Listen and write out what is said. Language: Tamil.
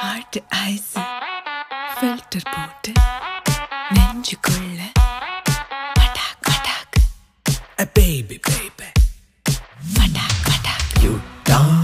ஹாட் ஐஸ் ஃபில்டர் போட்டு நெஞ்சுக்குள்ள பட்டாக் பட்டாக் பேபி பேபி பட்டாக் பட்டாக் யூ தான்